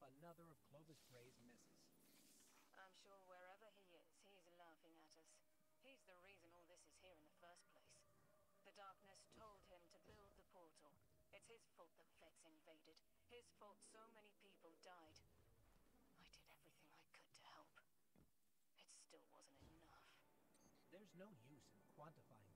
another of Clovis Bray's misses. I'm sure wherever he is, he's laughing at us. He's the reason all this is here in the first place. The Darkness told him to build the portal. It's his fault that Vex invaded. His fault so many people died. I did everything I could to help. It still wasn't enough. There's no use in quantifying